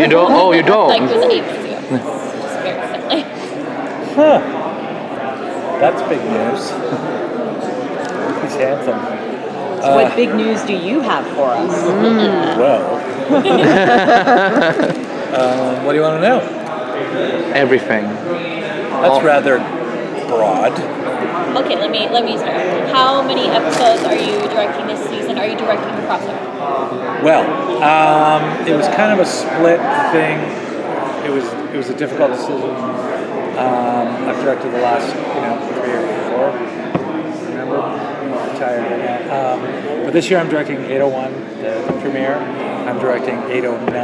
You don't? Oh, you don't? like it was eight ago. Just very recently. Huh. That's big news. He's handsome. So what uh, big news do you have for us? Well. um, what do you want to know? Everything. That's oh. rather broad. Okay, let me let me start. How many episodes are you directing this season? Are you directing the crossover? Well, um, it was kind of a split thing. It was it was a difficult decision. Um, I've directed the last you know three or four. Remember, I'm now. Um, but this year I'm directing 801, the, the premiere. I'm directing 809, um,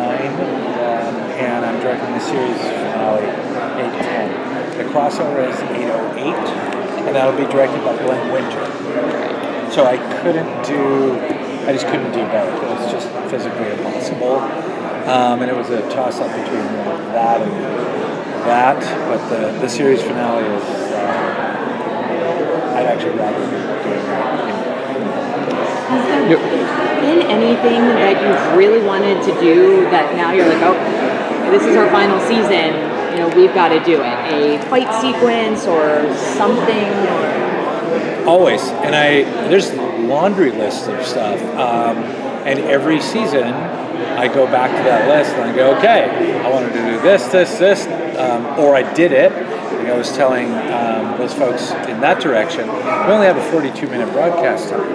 and I'm directing the series finale 810. The crossover is 808, and that'll be directed by Glenn Winter. So I couldn't do, I just couldn't do both. It was just physically impossible. Um, and it was a toss up between that and that. But the, the series finale is, uh, I'd actually rather be doing that. Has there been anything that you've really wanted to do that now you're like, oh, this is our final season, you know, we've got to do it? A fight sequence or something? Or Always. And I, there's laundry lists of stuff. Um, and every season, I go back to that list and I go, okay, I wanted to do this, this, this, um, or I did it. I was telling um, those folks in that direction, we only have a 42 minute broadcast time,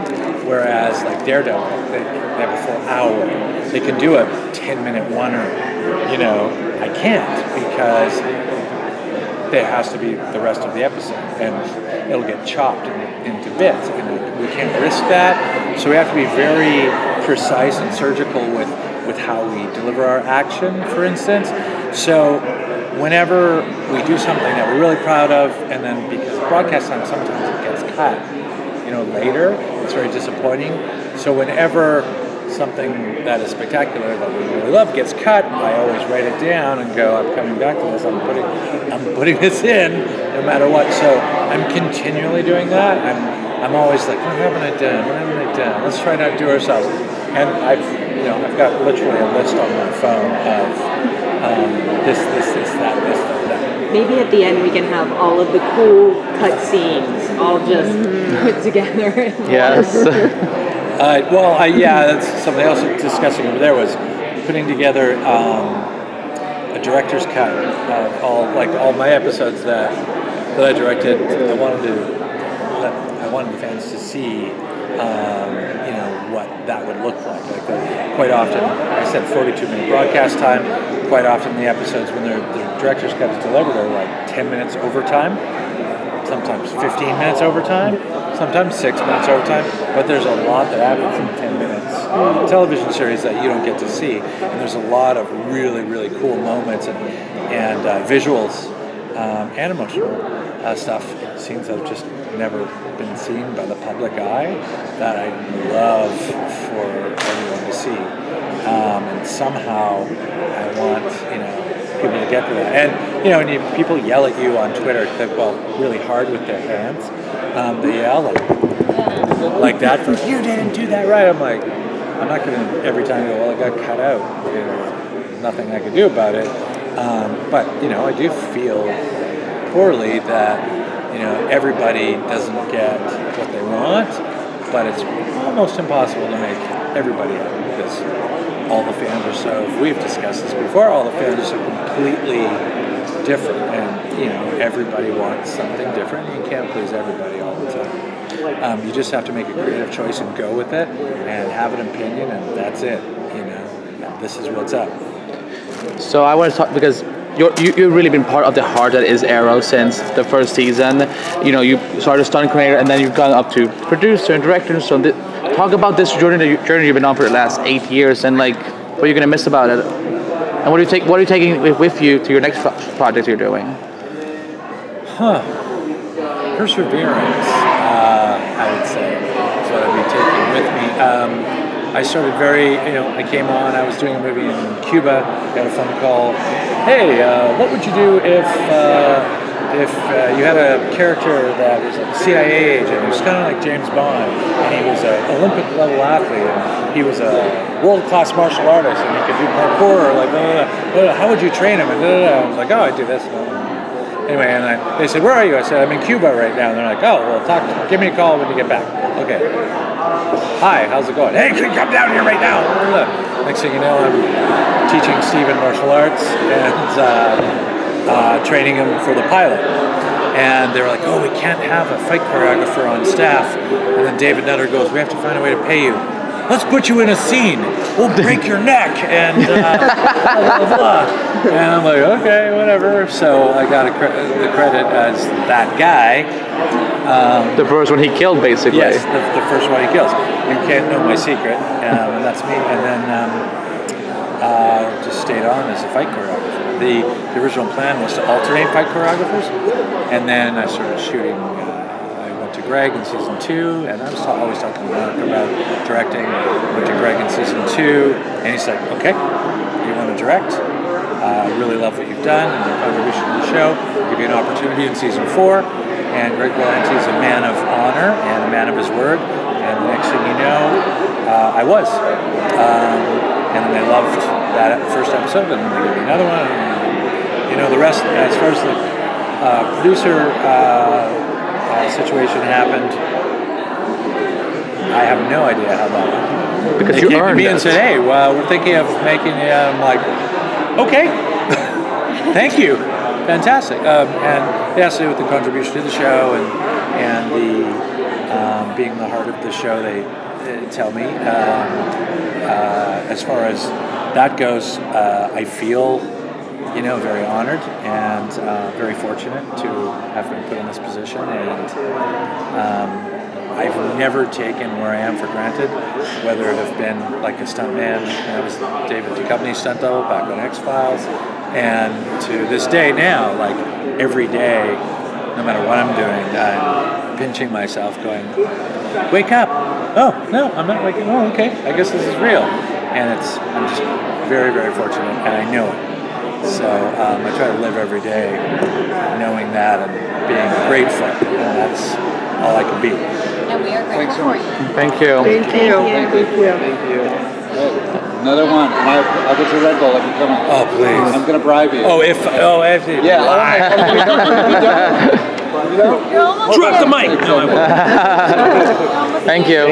whereas like Daredevil, they, they have a full hour. They can do a 10 minute one or, You know, I can't because there has to be the rest of the episode, and it'll get chopped in, into bits, and we can't risk that. So we have to be very precise and surgical with with how we deliver our action, for instance. So whenever we do something that we're really proud of, and then because broadcast time sometimes it gets cut, you know, later, it's very disappointing. So whenever something that is spectacular that we really love gets cut, I always write it down and go, I'm coming back to this. I'm putting, I'm putting this in, no matter what. So I'm continually doing that. I'm, I'm always like, what haven't I done? What haven't I done? Let's try not to outdo ourselves. And I've, you know, I've got literally a list on my phone of um, this, this, this, that, this, that. maybe at the end we can have all of the cool cut scenes all just put together. Yes. Uh, well, I, yeah, that's something else we're discussing over there was putting together um, a director's cut of all like all my episodes that that I directed. I wanted to let, I wanted the fans to see um, you know what that would look like. Like the, quite often, I said 42 minute broadcast time. Quite often, the episodes when their their director's cut is delivered are like 10 minutes overtime sometimes 15 minutes overtime, sometimes six minutes overtime, but there's a lot that happens in 10 minutes. Television series that you don't get to see, and there's a lot of really, really cool moments and, and uh, visuals um, and emotional uh, stuff, scenes that have just never been seen by the public eye that I love for everyone to see. Um, and somehow I want, you know, people to get to that. And you know, and you, people yell at you on Twitter, that, well, really hard with their hands. Um, they yell like, like that for you didn't do that right. I'm like, I'm not gonna every time go, well, it got cut out. You know, nothing I can do about it. Um, but you know, I do feel poorly that you know everybody doesn't get what they want, but it's almost impossible to make everybody happy because all the fans are so. We've discussed this before. All the fans are so completely different, and you know everybody wants something different. You can't please everybody all the time. Um, you just have to make a creative choice and go with it, and have an opinion, and that's it. You know, this is what's up. So I want to talk because you're, you, you've really been part of the heart that is Arrow since the first season. You know, you started as stunt creator and then you've gone up to producer and director. and So th- talk about this journey journey you've been on for the last eight years and like what you're gonna miss about it. And what are you take what are you taking with, you to your next project you're doing? Huh. Perseverance, uh, I would say, is what I'd be taking with me. Um, I started very, you know, I came on, I was doing a movie in Cuba, got a phone call, hey, uh, what would you do if, uh, if uh, you had a character that was a CIA agent, he was kind of like James Bond, and he was an Olympic level athlete, and he was a world class martial artist, and he could do parkour, like, blah, blah, blah. how would you train him? And. I was like, oh, I do this. Anyway, and I, they said, where are you? I said, I'm in Cuba right now. And they're like, oh, well, talk. Give me a call when you get back. Okay. Hi, how's it going? Hey, can you come down here right now? Next thing you know, I'm teaching Stephen martial arts and uh, uh, training him for the pilot. And they were like, oh, we can't have a fight choreographer on staff. And then David Nutter goes, we have to find a way to pay you. Let's put you in a scene. We'll break your neck and uh, blah, blah, blah. And I'm like, okay, whatever. So I got a cre- the credit as that guy. The first one he killed, basically. Yes, the, the first one he kills. You can't know my secret, um, and that's me. And then um, uh, stayed on as a fight choreographer. The, the original plan was to alternate fight choreographers, and then I started shooting. Uh, I went to Greg in season two, and I was ta- always talking to Mark about directing. Went to Greg in season two, and he's like, "Okay, you want to direct? Uh, I really love what you've done and your contribution to the show. Give you an opportunity in season four. And Greg Berlanti is a man of honor and a man of his word. And next thing you know, uh, I was. Um, and then they loved that first episode, and then they gave me another one. And, you know, the rest, as far as the uh, producer uh, uh, situation happened, I have no idea how that happened. Because they you came to me and said, "Hey, well, we're thinking of making." it." I'm like, "Okay, thank you, fantastic." Um, and it has to do with the contribution to the show and and the um, being the heart of the show. They uh, tell me. Um, as far as that goes, uh, I feel, you know, very honored and uh, very fortunate to have been put in this position and. Um, I've never taken where I am for granted, whether it have been like a stuntman, I was David Duchovny's stunt double back on X Files, and to this day now, like every day, no matter what I'm doing, I'm pinching myself, going, "Wake up! Oh no, I'm not waking. Oh, okay, I guess this is real." And it's I'm just very, very fortunate, and I know it. So um, I try to live every day knowing that and being grateful, and that's all I can be. And we are grateful for you. Thank you. Thank you. Thank you. Another one. I'll, I'll get you a Red Bull if you come in. Oh, please. I'm gonna bribe you. Oh, if oh, if yeah. You're almost Drop the mic. No, I won't. Thank you.